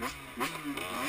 Mm-hmm.